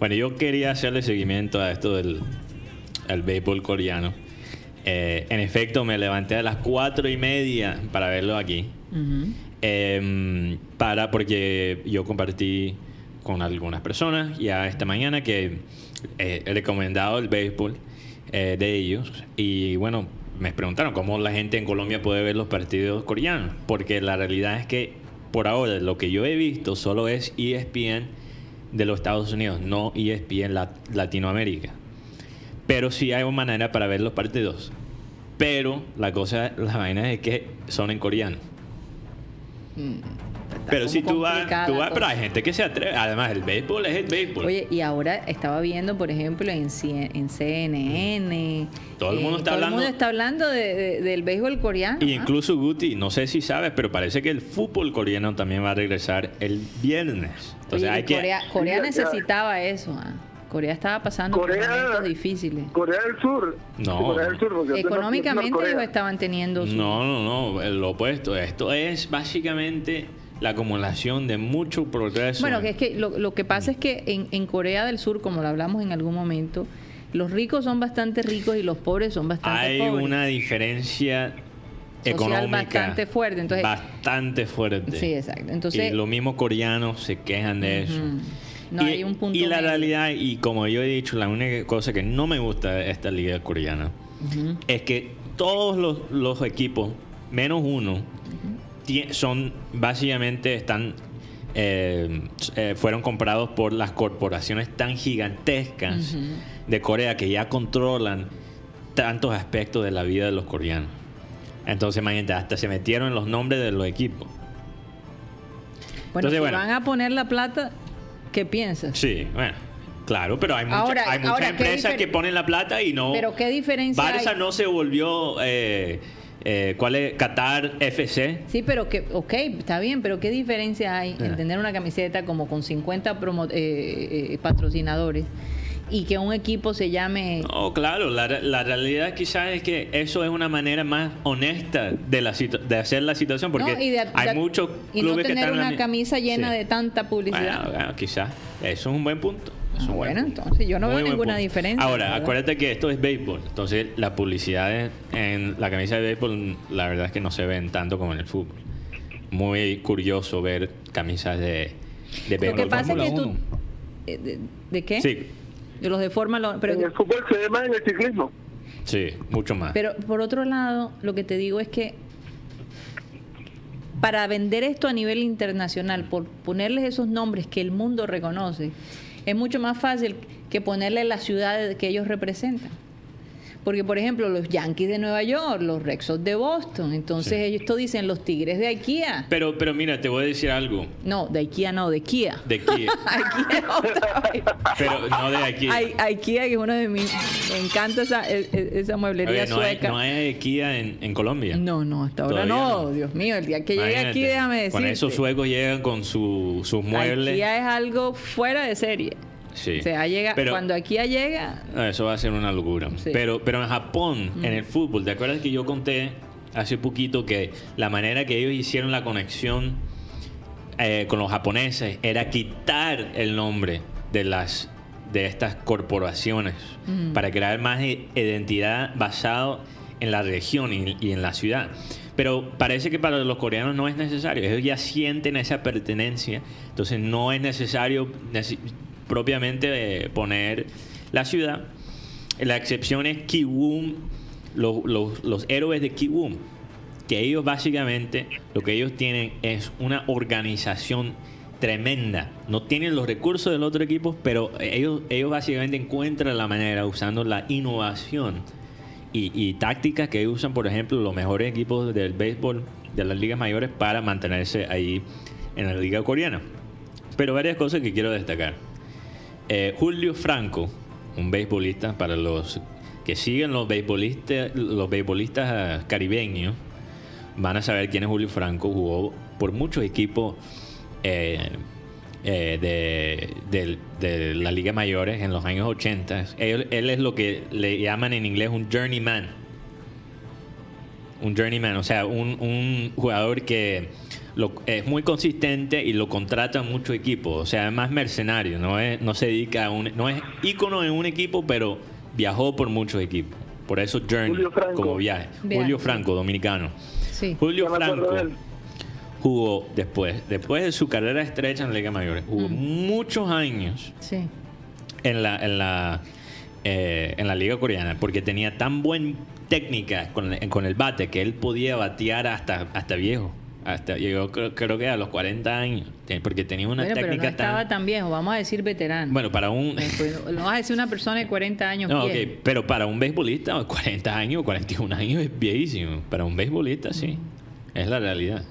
Bueno, yo quería hacerle seguimiento a esto del al béisbol coreano. Eh, en efecto, me levanté a las cuatro y media para verlo aquí. Em, para, porque yo compartí con algunas personas ya esta mañana que eh, he recomendado el béisbol eh, de ellos. Y bueno, me preguntaron cómo la gente en Colombia puede ver los partidos coreanos. Porque la realidad es que por ahora lo que yo he visto solo es ESPN de los Estados Unidos, no ESPN Latinoamérica. Pero sí hay una manera para ver los partidos. Pero la cosa, la vaina es que son en coreano. Mm, Pero si tú vas, tú vas, pero hay gente que se atreve. Además, el béisbol es el béisbol. Oye, y ahora estaba viendo, por ejemplo, en, C- en CNN. Todo el mundo está todo hablando- el mundo está hablando de- de- del béisbol coreano. y ¿ah? incluso Guti, no sé si sabes, pero parece que el fútbol coreano también va a regresar el viernes. Entonces Oye, hay y que. Corea, Corea necesitaba eso. ¿ah? Corea estaba pasando por Corea- momentos difíciles. Corea del Sur. No. Corea del Sur. porque Económicamente ellos estaban teniendo su... No, no, no, lo opuesto. Esto es básicamente la acumulación de mucho progreso. Bueno, que es que lo, lo que pasa es que en, en Corea del Sur, como lo hablamos en algún momento, los ricos son bastante ricos y los pobres son bastante hay pobres. una diferencia Social económica bastante fuerte, entonces- bastante fuerte. Sí, exacto. Entonces, y los mismos coreanos se quejan de eso. No y, hay un punto y la medio. realidad, y como yo he dicho, la única cosa que no me gusta de esta liga coreana es que todos los, los equipos, menos uno, son básicamente están eh, eh, fueron comprados por las corporaciones tan gigantescas de Corea que ya controlan tantos aspectos de la vida de los coreanos. Entonces, imagínate, hasta se metieron en los nombres de los equipos. Bueno, Entonces, si bueno. van a poner la plata, ¿qué piensas? Sí, bueno, claro, pero hay, mucha- Ahora- hay muchas ahora, ¿qué empresas que ponen la plata y no. Pero ¿qué diferencia Barça hay? no se volvió. eh, eh, ¿Cuál es? Qatar FC. Sí, pero que, ok, está bien, pero ¿qué diferencia hay en Ah. tener una camiseta como con 50 promo- eh, eh, patrocinadores y que un equipo se llame... No, claro, la, la realidad quizás es que eso es una manera más honesta de, la de hacer la situación, porque No, y de- hay de- muchos y no clubes que tener están en la una mi- camisa llena Sí. de tanta publicidad. Bueno, bueno, quizás. Eso es un buen punto. Eso es un buen bueno, entonces yo no Muy veo ninguna punto. diferencia, Ahora, ¿verdad? acuérdate que esto es béisbol. Entonces, la publicidad en, la camisa de béisbol, la verdad es que no se ven tanto como en el fútbol. Muy curioso ver camisas de, de Lo béisbol. que pasa es que tú... Eh, ¿De, de qué? Sí, De los de Fórmula pero En el fútbol se ve más en el ciclismo. sí, mucho más. Pero por otro lado, lo que te digo es que para vender esto a nivel internacional, por ponerles esos nombres que el mundo reconoce, es mucho más fácil que ponerle la ciudad que ellos representan. Porque, por ejemplo, los Yankees de Nueva York, los Red Sox de Boston, entonces Sí. ellos esto dicen los Tigres de IKEA. Pero, pero mira, te voy a decir algo. No, de IKEA no, de Kia. De. IKEA vez. pero no de. Ai- IKEA, que es uno de mis... Me encanta esa, e- e- esa mueblería no, hay, sueca. no hay Kia en, en Colombia. No, no, hasta ahora no. no. Dios mío, el día que llegue Imagínate, aquí, déjame decirte. Con esos suecos llegan con su- sus muebles. IKEA es algo fuera de serie. Sí. O sea, llega, Pero- cuando IKEA llega, No, Eso va a ser una locura. Sí. Pero, pero en Japón, en el fútbol, ¿te acuerdas que yo conté hace poquito que la manera que ellos hicieron la conexión eh, con los japoneses era quitar el nombre de las de estas corporaciones Mm. para crear más i- identidad basado en la región y, y en la ciudad. Pero parece que para los coreanos no es necesario. Ellos ya sienten esa pertenencia. Entonces no es necesario nece- propiamente eh, poner la ciudad. La excepción es Kiwoom, los, los- los héroes de Kiwoom, que ellos básicamente lo que ellos tienen es una organización tremenda. No tienen los recursos del otro equipo, pero ellos, ellos básicamente encuentran la manera usando la innovación y, y tácticas que usan, por ejemplo, los mejores equipos del béisbol de las ligas mayores para mantenerse ahí en la liga coreana. Pero varias cosas que quiero destacar. Eh, Julio Franco, un beisbolista para los que siguen los beisbolistas, los beisbolistas eh, caribeños, van a saber quién es Julio Franco. Jugó por muchos equipos eh, de la Liga Mayores en los años 80. Él, él es lo que le llaman en inglés un journeyman. Un journeyman, o sea, un, un jugador que lo- es muy consistente y lo contratan muchos equipos. O sea, es más mercenario, no, es, no se dedica a un. No es ícono en un equipo, pero viajó por muchos equipos. Por eso Journey, Julio Franco. como viaje. Viaje. Julio Franco, dominicano. Sí. Julio Franco jugó después, después de su carrera estrecha en la Liga Mayor, jugó Mm. muchos años Sí. en la, en la, eh, en la liga coreana porque tenía tan buena técnica con, con el bate que él podía batear hasta, hasta viejo. Hasta llegó creo, creo que a los 40 años porque tenía una Bueno, pero no técnica estaba tan... tan viejo, vamos a decir veterano. Bueno, para un... Pues, no vas a decir una persona de 40 años No, ok, viejo. pero para un beisbolista 40 años, 41 años es viejísimo. Para un beisbolista sí, es la realidad.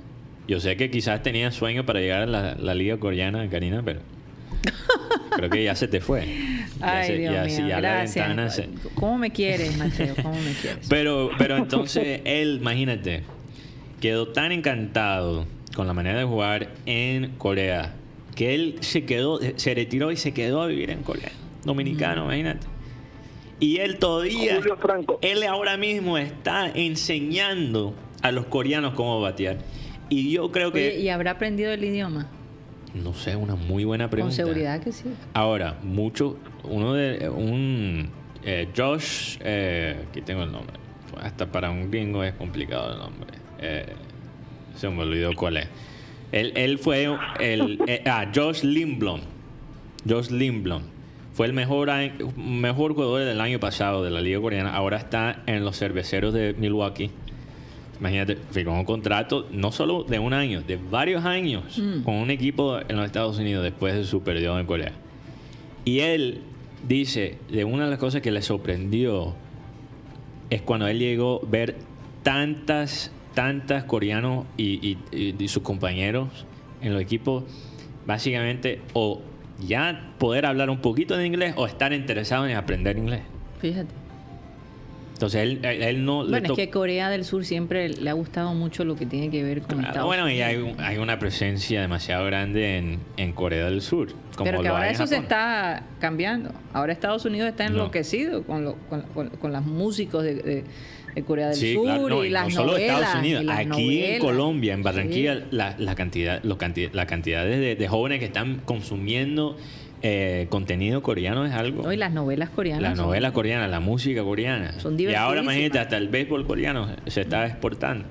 Yo sé que quizás tenía sueño para llegar a la, la liga coreana, Karina, pero creo que ya se te fue. Ya Ay, se- Dios ya- mío, ya la ventana se- ¿Cómo me quieres, Mateo? ¿Cómo me quieres? Pero, pero entonces él, imagínate, quedó tan encantado con la manera de jugar en Corea que él se quedó, se retiró y se quedó a vivir en Corea. Dominicano, imagínate. Y él todavía, Julio Franco. él ahora mismo está enseñando a los coreanos cómo batear. Y yo creo que, Oye, ¿y habrá aprendido el idioma? no sé, una muy buena pregunta. Con seguridad que sí. Ahora, mucho, uno de un eh, Josh, eh, aquí tengo el nombre. Hasta para un gringo es complicado el nombre. Eh, se me olvidó cuál es. Él, él fue el eh, ah, Josh Lindblom. Josh Lindblom fue el mejor mejor jugador del año pasado de la liga coreana. Ahora está en los cerveceros de Milwaukee. Imagínate, firmó un contrato no solo de un año, de varios años Mm. con un equipo en los Estados Unidos después de su periodo en Corea. Y él dice, de una de las cosas que le sorprendió es cuando él llegó a ver tantas, tantas coreanos y, y- y- y sus compañeros en los equipos, básicamente, o ya poder hablar un poquito de inglés o estar interesado en aprender inglés. Fíjate. Entonces él, él- no le Bueno, es que Corea del Sur siempre le ha gustado mucho lo que tiene que ver con Claro, Estados bueno, y hay, un- hay una presencia demasiado grande en, en Corea del Sur. Como Pero que ahora eso se está cambiando. Ahora Estados Unidos está No. enloquecido con, lo- con, con, con los músicos de, de- de Corea del Sí, Sur claro, no, y y las no solo novelas. Estados Unidos, aquí en. Colombia, en Barranquilla, Sí. la, la cantidad, los la cantidades de, de jóvenes que están consumiendo eh, contenido coreano es algo. No, y las novelas coreanas. Las novelas coreanas, la música coreana. Son y ahora imagínate, hasta el béisbol coreano se está exportando.